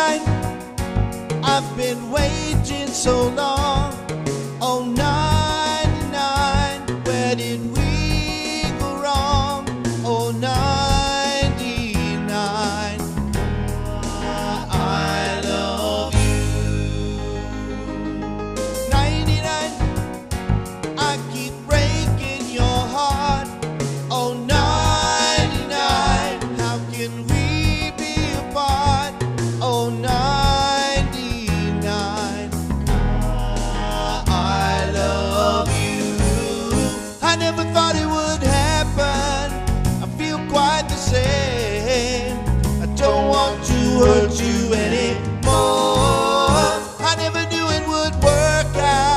night. I've been waiting so long. I never thought it would happen. I feel quite the same. I don't want to hurt you anymore. I never knew it would work out.